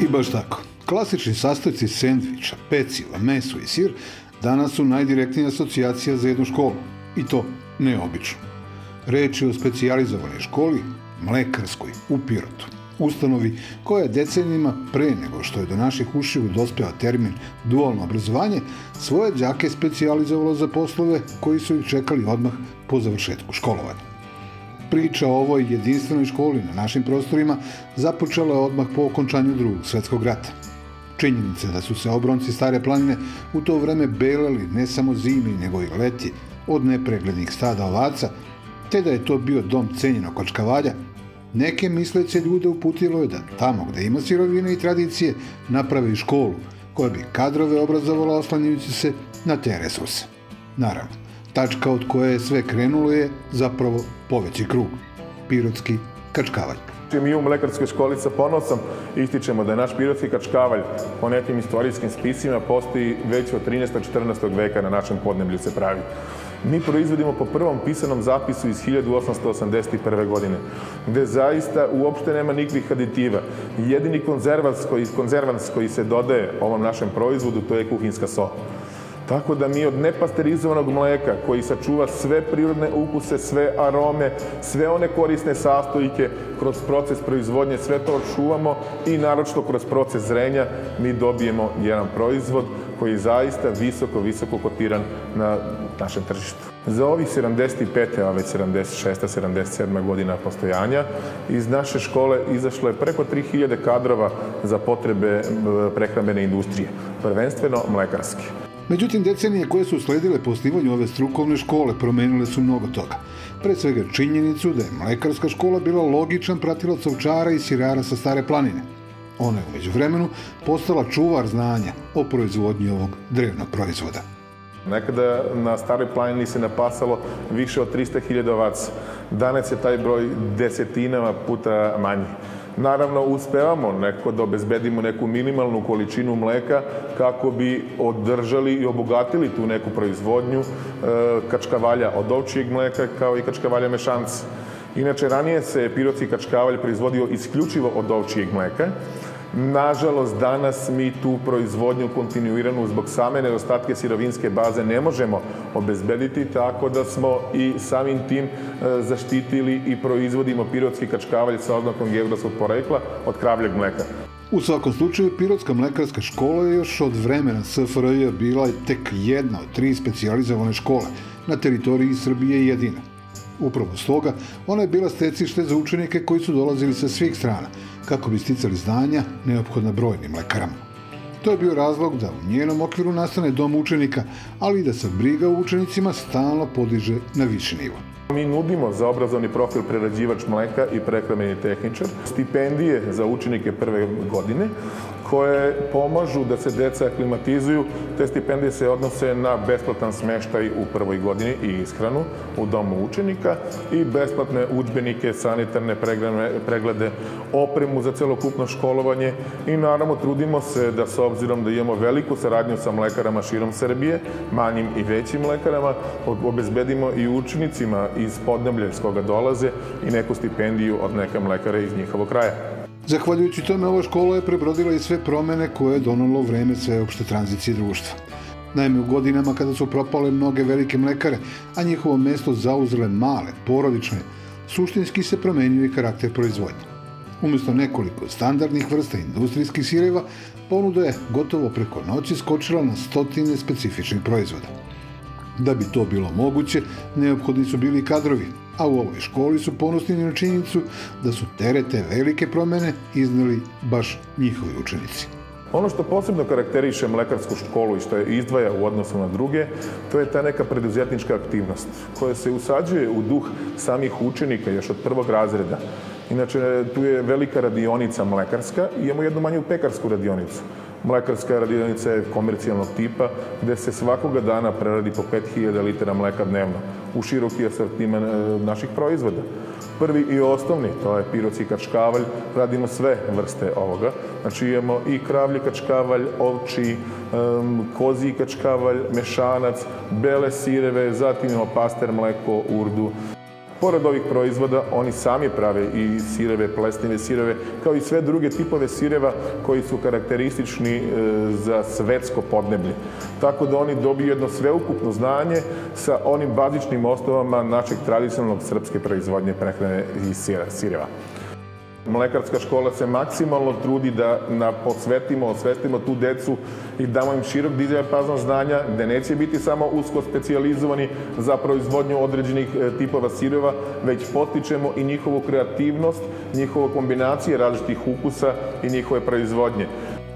I baš tako. Klasični sastojci sendviča, peciva, meso i sir danas su najdirektnija asocijacija za jednu školu. I to neobično. Reč je o specijalizovanoj školi, mlekarskoj, u Pirotu. Ustanovi koja je decenijima pre nego što je do naših ušiju dospeo termin dualno obrazovanje, svoje đake specijalizovala za poslove koji su ih čekali odmah po završetku školovanja. Priča o ovoj jedinstvenoj školi na našim prostorima započela je odmah po okončanju drugog svetskog rata. Činjenica da su se obronci Stare planine u to vreme belali ne samo zimi, nego i leti od nepreglednih stada ovaca, te da je to bio dom cenjenog kočkavalja, neke misleće ljude uputilo je da tamo gde ima sirovine i tradicije naprave i školu koja bi kadrove obrazovala oslanjujući se na te resurse. Naravno, tačka od koje je sve krenulo je zapravo poveći krug, pirotski kačkavalj. Mi u Mlekarskoj školi sa ponosom ističemo da je naš pirotski kačkavalj po nekim istorijskim spisima postoji već od 13. 14. veka na našem podneblju se pravi. Mi proizvodimo po prvom pisanom zapisu iz 1881. godine, gde zaista uopšte nema nikakvih aditiva. Jedini konzervans koji, konzervans koji se dodaje ovom našem proizvodu, to je kuhinska so. Tako da mi od nepasterizovanog mleka koji sačuva sve prirodne ukuse, sve arome, sve one korisne sastojke, kroz proces proizvodnje sve to očuvamo i naročito kroz proces zrenja mi dobijemo jedan proizvod koji je zaista visoko, visoko kotiran na našem tržištu. Za ovih 75. a već 76. 77. godina postojanja iz naše škole izašlo je preko 3000 kadrova za potrebe prehrambene industrije, prvenstveno mlekarske. Međutim, decenije koje su sledile po osnivanju ove strukovne škole promenile su mnogo toga. Pre svega činjenicu da je mlekarska škola bila logičan pratilac ovčara i sirara sa stare planine. Ona je umeđu vremenu postala čuvar znanja o proizvodnji ovog drevnog proizvoda. Nekada na staroj planini se napasalo više od 300.000 ovaca. Danas je taj broj desetinama puta manji. Naravno, uspevamo neko da obezbedimo neku minimalnu količinu mleka kako bi održali i obogatili tu neku proizvodnju e, kačkavalja od ovčijeg mleka kao i kačkavalja mešanca. Inače, ranije se pirotski kačkavalj proizvodio isključivo od ovčijeg mleka, Nažalost, danas mi tu proizvodnju kontinuiranu zbog same nedostatke sirovinske baze ne možemo obezbediti, tako da smo i samim tim e, zaštitili i proizvodimo pirotski kačkavalj sa oznakom geografskog porekla od kravljeg mleka. U svakom slučaju, Pirotska mlekarska škola je još od vremena SFRJ bila tek jedna od tri specializovane škole na teritoriji Srbije jedina. Upravo stoga, ona je bila stecište za učenike koji su dolazili sa svih strana, kako bi sticali znanja neophodna brojnim lekarama. To je bio razlog da u njenom okviru nastane dom učenika, ali i da se briga u učenicima stalno podiže na viši nivo. Mi nudimo za obrazovni profil prerađivač mleka i prehrambeni tehničar stipendije za učenike prve godine koje pomažu da se deca aklimatizuju. Te stipendije se odnose na besplatan smeštaj u prvoj godini i ishranu u domu učenika i besplatne učbenike, sanitarne preglede, opremu za celokupno školovanje i naravno trudimo se da s obzirom da imamo veliku saradnju sa mlekarama širom Srbije, manjim i većim mlekarama, obezbedimo i učenicima iz Podneblja iz koga dolaze i neku stipendiju od neka mlekara iz njihovog kraja. Zahvaljujući tome, ova škola je prebrodila i sve promene koje je donalo vreme sveopšte tranzicije društva. Naime, u godinama kada su propale mnoge velike mlekare, a njihovo mesto zauzele male, porodične, suštinski se promenio i karakter proizvodnje. Umesto nekoliko standardnih vrsta industrijskih sireva, ponuda je gotovo preko noći skočila na stotine specifičnih proizvoda. Da bi to bilo moguće, neophodni su bili kadrovi, a u ovoj školi su ponosni na činjenicu da su terete velike promene iznali baš njihovi učenici. Ono što posebno karakteriše mlekarsku školu i što je izdvaja u odnosu na druge, to je ta neka preduzetnička aktivnost koja se usađuje u duh samih učenika još od prvog razreda. Inače, tu je velika radionica mlekarska i imamo jednu manju pekarsku radionicu. Mlekarska radionica je komercijalnog tipa gde se svakoga dana preradi po 5000 litara mleka dnevno u široki asortiman e, naših proizvoda. Prvi i osnovni, to je piroci kačkavalj, radimo sve vrste ovoga. Znači imamo i kravlji kačkavalj, ovči, koziji kačkavalj, mešanac, bele sireve, zatim imamo paster, mleko, urdu. Pored ovih proizvoda, oni sami prave i sireve, plesnive sireve, kao i sve druge tipove sireva koji su karakteristični e, za svetsko podneblje. Tako da oni dobiju jedno sveukupno znanje sa onim bazičnim osnovama našeg tradicionalnog srpske proizvodnje prehrane i sireva. Mlekarska škola se maksimalno trudi da na posvetimo, osvestimo tu decu i damo im širok dijapazon znanja, gde neće biti samo usko specializovani za proizvodnju određenih e, tipova sireva, već potičemo i njihovu kreativnost, njihovu kombinacije različitih ukusa i njihove proizvodnje.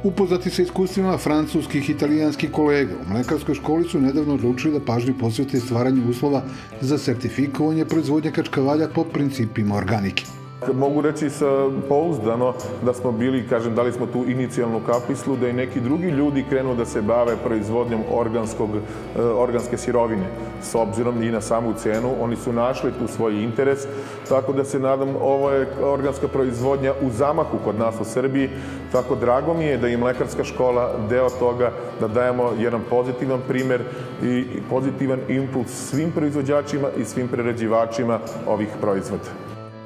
Upoznati sa iskustvima francuskih i italijanskih kolega u mlekarskoj školi su nedavno odlučili da pažnju posvete stvaranju uslova za sertifikovanje proizvodnje kačkavalja po principima organike. Mogu reći sa pouzdano da smo bili, kažem, dali smo tu inicijalnu kapislu da i neki drugi ljudi krenu da se bave proizvodnjom organskog, e, organske sirovine. S obzirom i na samu cenu, oni su našli tu svoj interes, tako da se nadam, ovo je organska proizvodnja u zamahu kod nas u Srbiji, tako drago mi je da i mlekarska škola deo toga da dajemo jedan pozitivan primer i pozitivan impuls svim proizvođačima i svim prerađivačima ovih proizvoda.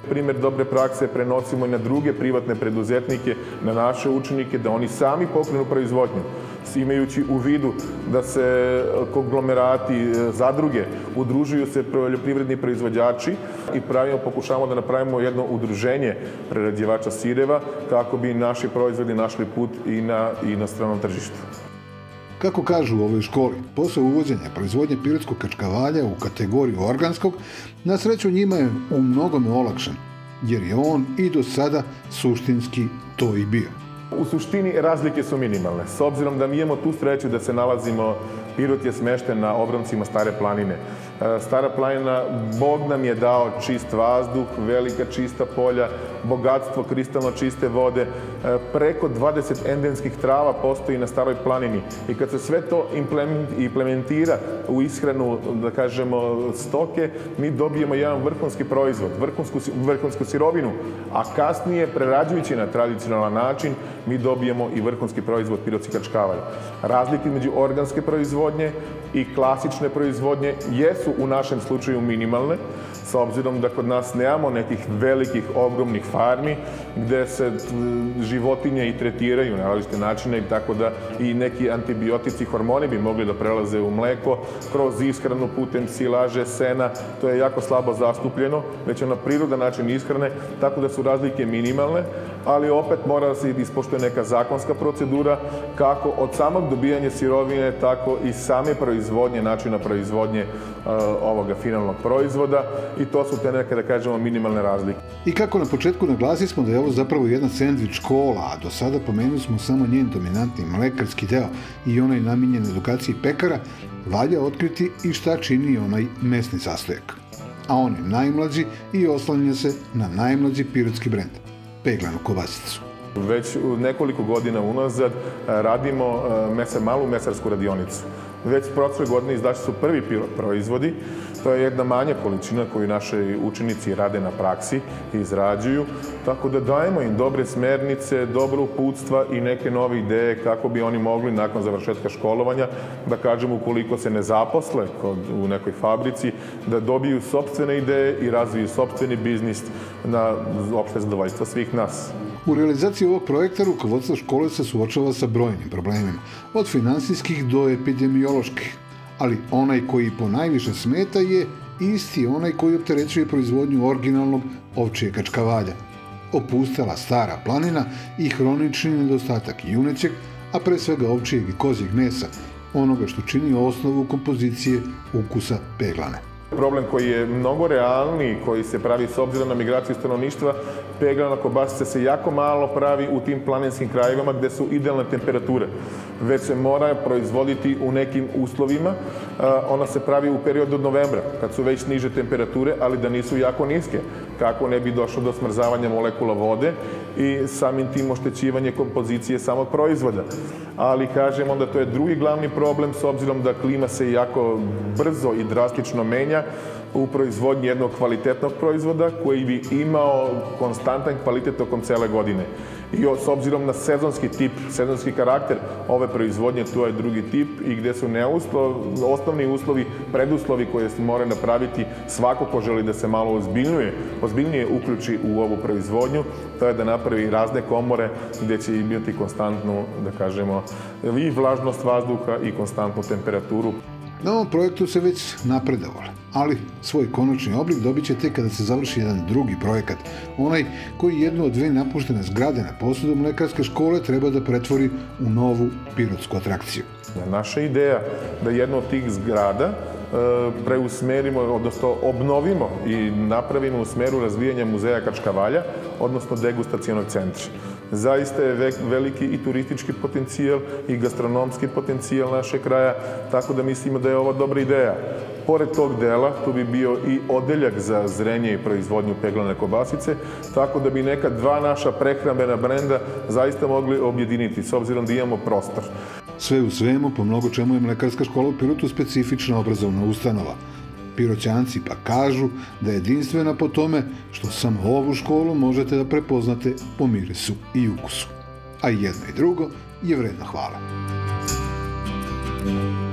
Primer dobre prakse prenosimo i na druge privatne preduzetnike, na naše učenike, da oni sami pokrenu proizvodnju imajući u vidu da se konglomerati, e, zadruge, udružuju se poljoprivredni proizvođači i pravimo, pokušavamo da napravimo jedno udruženje prerađivača sireva kako bi naši proizvodi našli put i na, i na stranom tržištu. Kako kažu u ovoj školi, posle uvođenja proizvodnje pirotskog kačkavalja u kategoriju organskog, na sreću njima je u mnogome olakšan, jer je on i do sada suštinski to i bio. U suštini razlike su minimalne. S obzirom da mi imamo tu sreću da se nalazimo, Pirot je smešten na obroncima Stare planine. E, Stara planina, Bog nam je dao čist vazduh, velika čista polja, bogatstvo kristalno čiste vode, e, preko 20 endenskih trava postoji na Staroj planini. I kad se sve to implementira u ishranu, da kažemo, stoke, mi dobijemo jedan vrhunski proizvod, vrhunsku, vrhunsku sirovinu, a kasnije, prerađujući na tradicionalan način, mi dobijemo i vrhunski proizvod pirocikačkavalja. Razlike među organske proizvodnje i klasične proizvodnje jesu u našem slučaju minimalne, sa obzirom da kod nas nemamo nekih velikih, ogromnih farmi gde se životinje i tretiraju na različite načine, tako da i neki antibiotici, hormoni bi mogli da prelaze u mleko kroz ishranu putem silaže, sena, to je jako slabo zastupljeno, već je na prirodan način ishrane, tako da su razlike minimalne, ali opet mora da se ispoštuje neka zakonska procedura kako od samog dobijanja sirovine, tako i same proizvodnje, načina proizvodnje uh, ovoga finalnog proizvoda i to su te neke, da kažemo, minimalne razlike. I kako na početku naglasili smo da je ovo zapravo jedna sandvič škola, a do sada pomenuli smo samo njen dominantni mlekarski deo i onaj namenjen edukaciji pekara, valja otkriti i šta čini onaj mesni sastojak. A on je najmlađi i oslanja se na najmlađi pirotski brend, peglanu kobasicu. Već nekoliko godina unazad radimo e, mese, malu mesarsku radionicu. Već prošle godine izdaši su prvi proizvodi. To je jedna manja količina koju naše učenici rade na praksi i izrađuju. Tako da dajemo im dobre smernice, dobro uputstva i neke nove ideje kako bi oni mogli nakon završetka školovanja, da kažemo ukoliko se ne zaposle kod, u nekoj fabrici, da dobiju sobstvene ideje i razviju sobstveni biznis na opšte zadovoljstvo svih nas. U realizaciji ovog projekta rukovodstvo škole se suočava sa brojnim problemima, od finansijskih do epidemioloških, ali onaj koji po najviše smeta je isti onaj koji opterećuje proizvodnju originalnog ovčije kačkavalja. Opustala stara planina i hronični nedostatak junećeg, a pre svega ovčijeg i kozijeg mesa, onoga što čini osnovu kompozicije ukusa peglane. Problem koji je mnogo realniji, koji se pravi s obzirom na migraciju stanovništva, peglana kobasica se jako malo pravi u tim planinskim krajevima gde su idealne temperature. Već se mora proizvoditi u nekim uslovima. Ona se pravi u periodu od novembra, kad su već niže temperature, ali da nisu jako niske, kako ne bi došlo do smrzavanja molekula vode i samim tim oštećivanje kompozicije samog proizvoda. Ali kažem onda to je drugi glavni problem s obzirom da klima se jako brzo i drastično menja u proizvodnji jednog kvalitetnog proizvoda koji bi imao konstantan kvalitet tokom cele godine. I s obzirom na sezonski tip, sezonski karakter ove proizvodnje, to je drugi tip i gde su neuslov, osnovni uslovi, preduslovi koje se mora napraviti svako ko želi da se malo ozbiljnije, ozbiljnije uključi u ovu proizvodnju, to je da napravi razne komore gde će imati konstantnu, da kažemo, i vlažnost vazduha i konstantnu temperaturu. Na ovom projektu se već napredovali, ali svoj konačni oblik dobit će tek kada se završi jedan drugi projekat, onaj koji jednu od dve napuštene zgrade na posudu mlekarske škole treba da pretvori u novu pirotsku atrakciju. Naša ideja da jednu od tih zgrada preusmerimo, odnosno obnovimo i napravimo u smeru razvijanja muzeja Kačkavalja, odnosno degustacijonog centra. Zaista je veliki i turistički potencijal i gastronomski potencijal naše kraja, tako da mislimo da je ovo dobra ideja. Pored tog dela, tu bi bio i odeljak za zrenje i proizvodnju peglane kobasice, tako da bi neka dva naša prehrambena brenda zaista mogli objediniti, s obzirom da imamo prostor. Sve u svemu, po mnogo čemu je Mlekarska škola u Pirotu specifična obrazovna ustanova. Piroćanci pa kažu da je jedinstvena po tome što samo ovu školu možete da prepoznate po mirisu i ukusu. A jedno i drugo je vredno hvala. Thank you.